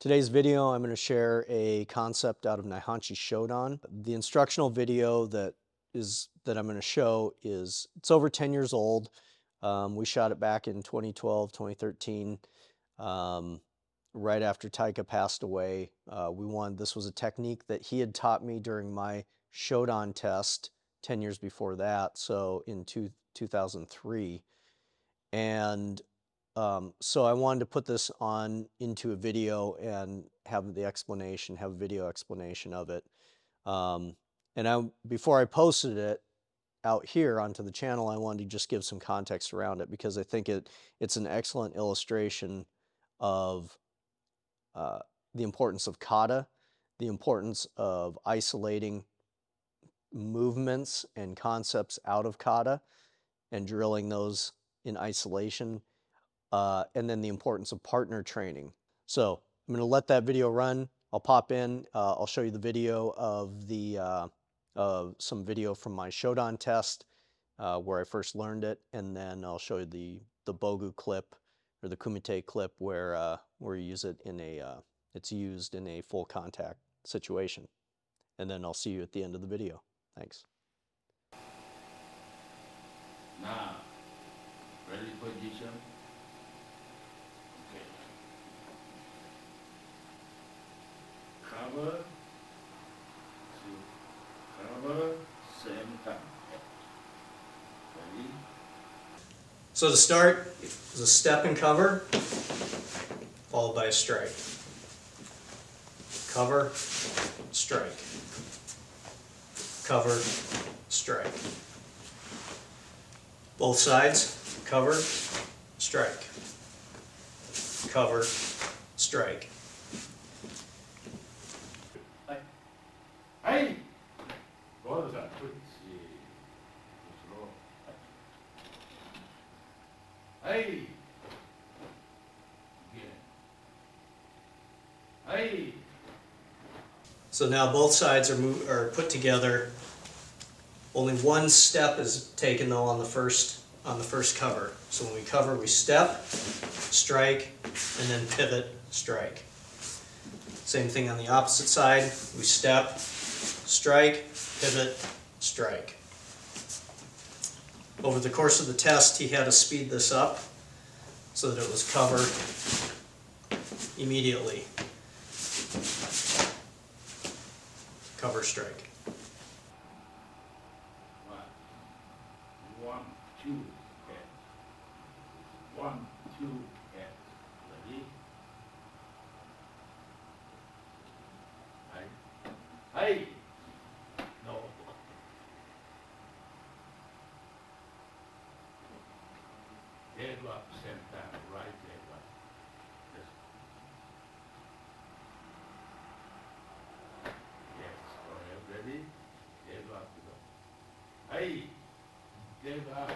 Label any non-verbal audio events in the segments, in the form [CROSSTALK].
Today's video, I'm going to share a concept out of Naihanchi Shodan. The instructional video that is that I'm going to show is it's over 10 years old. Um, we shot it back in 2012, 2013, um, right after Taika passed away. Uh, we wanted this was a technique that he had taught me during my Shodan test 10 years before that, so in two, 2003. And um, so I wanted to put this on into a video and have the explanation, have a video explanation of it. Um, and I, before I posted it out here onto the channel, I wanted to just give some context around it because I think it it's an excellent illustration of uh, the importance of kata, the importance of isolating movements and concepts out of kata and drilling those in isolation uh, and then the importance of partner training. So I'm going to let that video run. I'll pop in. Uh, I'll show you the video of the uh, of some video from my Shodan test uh, where I first learned it, and then I'll show you the the Bogu clip or the Kumite clip where uh, where you use it in a uh, it's used in a full contact situation. And then I'll see you at the end of the video. Thanks. Now, ready position. Okay. Cover to cover same time. Ready? So to start is a step and cover, followed by a strike. Cover, strike. Cover, strike. Both sides, cover, strike. Cover, strike. So now both sides are move, are put together. Only one step is taken though on the first on the first cover. So when we cover, we step, strike, and then pivot, strike. Same thing on the opposite side. We step, strike, pivot, strike. Over the course of the test, he had to speed this up so that it was covered immediately. Cover strike. One, two. One, two. Ready? Hey. No. Head up, center, right leg up. Yes. Yes, go ahead, ready? Head up, go. Hey. Head up.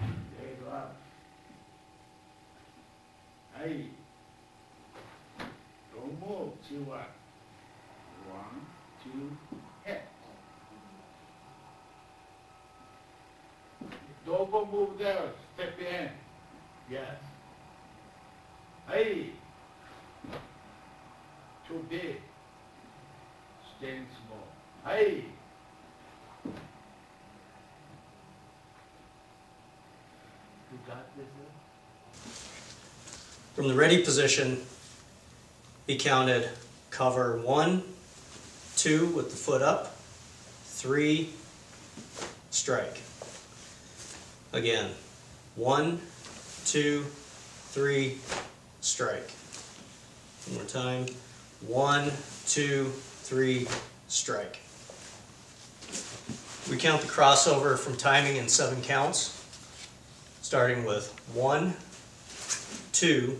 Head up. Hey. Don't move, two up. One, two, head. Don't go move there, step in. Yes. Hey. From the ready position, he counted cover one, two with the foot up, three, strike. Again, one, two, three, strike. One more time. One, two, three, strike. We count the crossover from timing in seven counts, starting with one, two,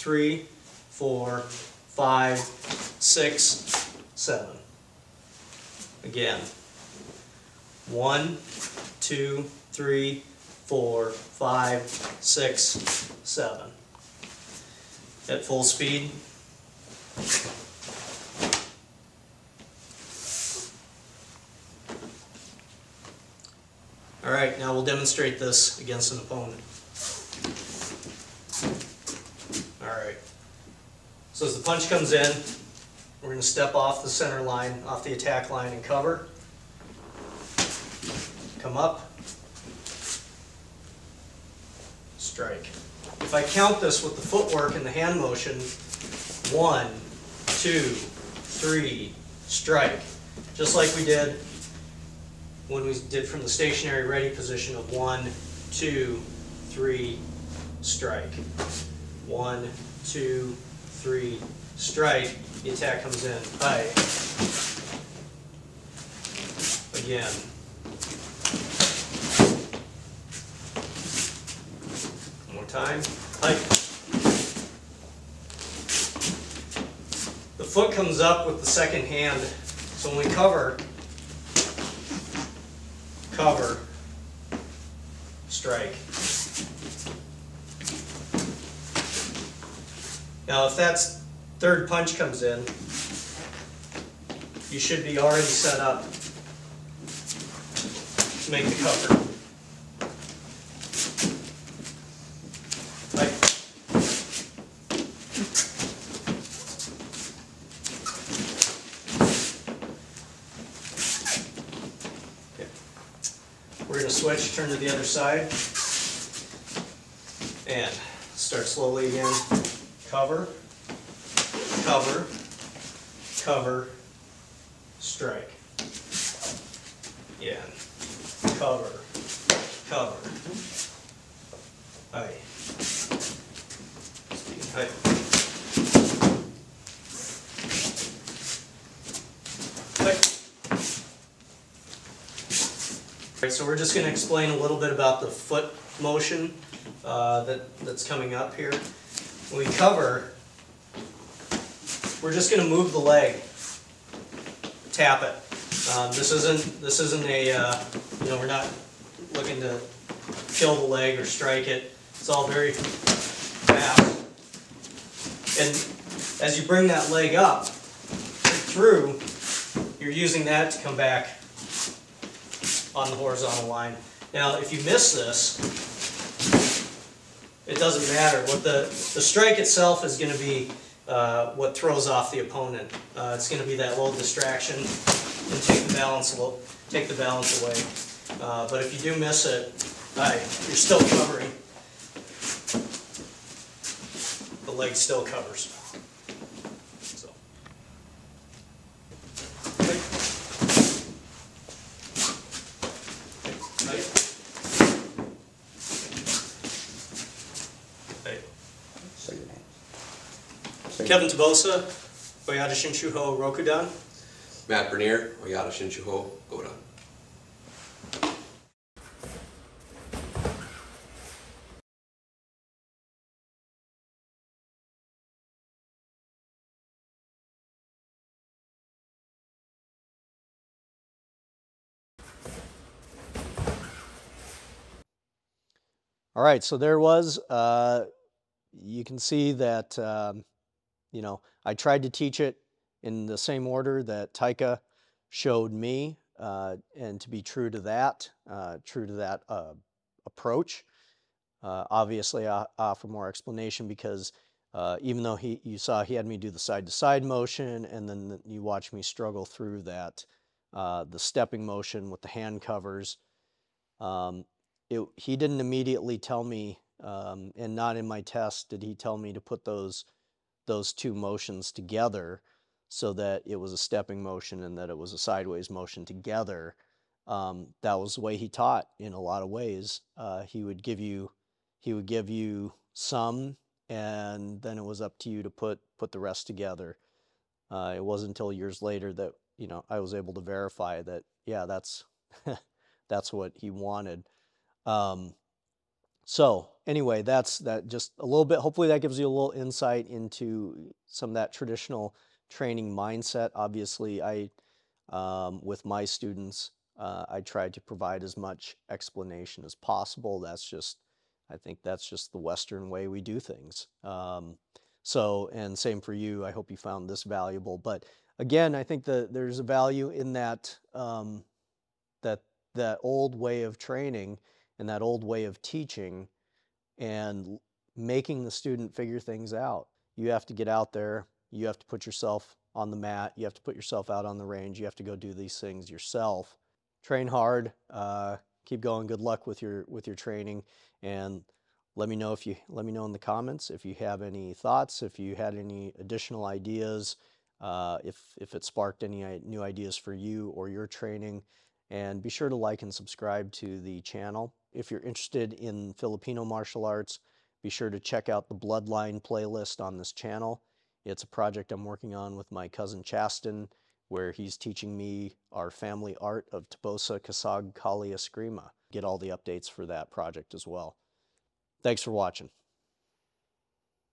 three, four, five, six, seven. Again. One, two, three, four, five, six, seven. At full speed. All right, now we'll demonstrate this against an opponent. All So as the punch comes in, we're gonna step off the center line, off the attack line and cover. Come up. Strike. If I count this with the footwork and the hand motion, one, two, three, strike. Just like we did when we did from the stationary ready position of one, two, three, strike. One, two, three, strike. The attack comes in. Aye. Again. One more time. Aye. The foot comes up with the second hand. So when we cover, cover, strike. Now, if that third punch comes in, you should be already set up to make the cover. Okay. We're gonna switch, turn to the other side. And start slowly again. Cover, cover, cover, strike. Yeah. Cover, cover. Aye. Aye. Alright, so we're just gonna explain a little bit about the foot motion uh, that, that's coming up here. We cover, we're just gonna move the leg, tap it. Um, this isn't, this isn't a, uh, you know, we're not looking to kill the leg or strike it. It's all very fast. And as you bring that leg up through, you're using that to come back on the horizontal line. Now, if you miss this, it doesn't matter. What the, the strike itself is gonna be uh, what throws off the opponent. Uh, it's gonna be that little distraction and take the balance, take the balance away. Uh, but if you do miss it, aye, you're still covering. The leg still covers. So. Okay. Right. Right. Second hand. Kevin Tobosa, Oyata Shinshuho Rokudan. Matt Bernier, Oyata Shinshuho, Godan. All right, so there was, uh, you can see that, um, you know, I tried to teach it in the same order that Taika showed me, uh, and to be true to that, uh, true to that uh, approach. Uh, obviously, I offer more explanation because uh, even though he, you saw he had me do the side-to-side motion, and then the- you watch me struggle through that, uh, the stepping motion with the hand covers. Um, it, he didn't immediately tell me, um, and not in my test did he tell me to put those those two motions together so that it was a stepping motion and that it was a sideways motion together. Um, that was the way he taught in a lot of ways. Uh, he would give you he would give you some, and then it was up to you to put put the rest together. Uh, it wasn't until years later that you know I was able to verify that yeah that's [LAUGHS] that's what he wanted. Um, so anyway, that's that just a little bit. Hopefully that gives you a little insight into some of that traditional training mindset. Obviously, I um, with my students, uh, I try to provide as much explanation as possible. That's just, I think that's just the Western way we do things. Um, so, and same for you. I hope you found this valuable. But again, I think that there's a value in that um, that that old way of training and that old way of teaching and making the student figure things out. you have to get out there. You have to put yourself on the mat. You have to put yourself out on the range. You have to go do these things yourself. Train hard. Uh, keep going. Good luck with your with your training, and let me know if you let me know in the comments if you have any thoughts, if you had any additional ideas, uh, if if it sparked any new ideas for you or your training. And be sure to like and subscribe to the channel. If you're interested in Filipino martial arts, be sure to check out the Bloodline playlist on this channel. It's a project I'm working on with my cousin Chaston, where he's teaching me our family art of Tobosa Kasag Kali Eskrima. Get all the updates for that project as well. Thanks for watching.